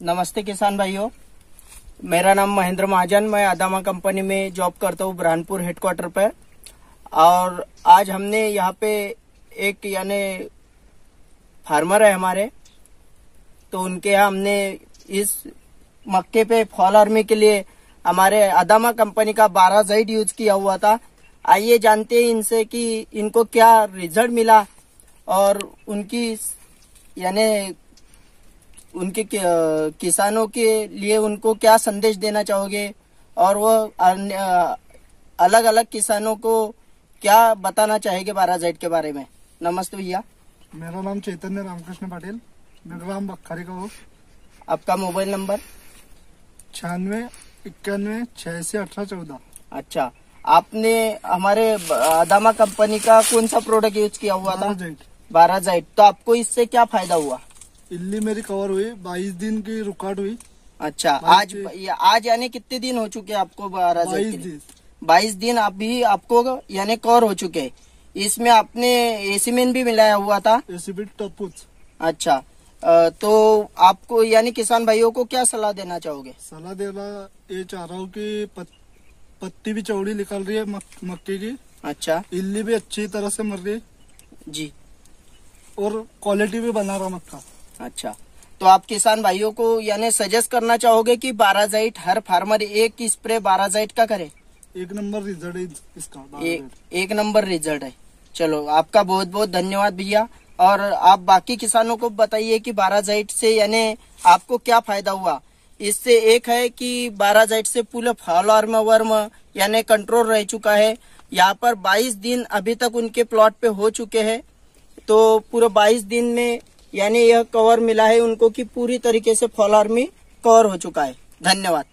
नमस्ते किसान भाइयों। मेरा नाम महेंद्र महाजन, मैं अदामा कंपनी में जॉब करता हूँ बुरहानपुर हेडक्वार्टर पर। और आज हमने यहाँ पे एक यानी फार्मर है हमारे। तो उनके यहाँ हमने इस मक्के पे फॉल आर्मी के लिए हमारे अदामा कंपनी का बारह जाइड यूज़ किया हुआ था। आइए जानते हैं इनसे कि इनको क्या रिज़ल्ट मिला और उनकी यानी उनके किसानों के लिए उनको क्या संदेश देना चाहोगे? और वो अलग अलग किसानों को क्या बताना चाहेंगे बारह जेट के बारे में? नमस्ते भैया। मेरा नाम चैतन्य रामकृष्ण पाटिल। मैं ग्राम बखारी का हूँ। आपका मोबाइल नंबर? छियानवे इक्यानवे छियासी अठारह चौदह। अच्छा। आपने हमारे अदामा कंपनी का कौन सा प्रोडक्ट यूज़ किया हुआ था? बारह जाइट तो आपको इससे क्या फ़ायदा हुआ? इल्ली मेरी कवर हुई बाईस दिन की रुकावट हुई। अच्छा आज आज यानी कितने दिन हो चुके आपको बाईस दिन। बाईस दिन अभी आपको यानी कवर हो चुके इसमें आपने एसीमेन भी मिलाया हुआ था। एसीमेन टपूच अच्छा तो आपको यानी किसान भाइयों को क्या सलाह देना चाहोगे? सलाह देना ये चाह रहा हूँ की पत्ती भी चौड़ी निकल रही है मक्के की। अच्छा। इल्ली भी अच्छी तरह से मर रही जी। और क्वालिटी भी बना रहा मक्का। अच्छा। तो आप किसान भाइयों को यानी सजेस्ट करना चाहोगे कि बाराजाइट हर फार्मर एक स्प्रे बाराजाइट का करे? एक नंबर रिज़ल्ट है इसका ए, एक नंबर रिज़ल्ट है। चलो आपका बहुत बहुत धन्यवाद भैया। और आप बाकी किसानों को बताइए कि बाराजाइट से यानी आपको क्या फ़ायदा हुआ? इससे एक है कि बाराजाइट से पूरे फॉल वर्म वर्म यानी कंट्रोल रह चुका है। यहाँ पर 22 दिन अभी तक उनके प्लॉट पे हो चुके हैं। तो पूरे 22 दिन में यानी यह कवर मिला है उनको कि पूरी तरीके से फॉल आर्मी कवर हो चुका है। धन्यवाद।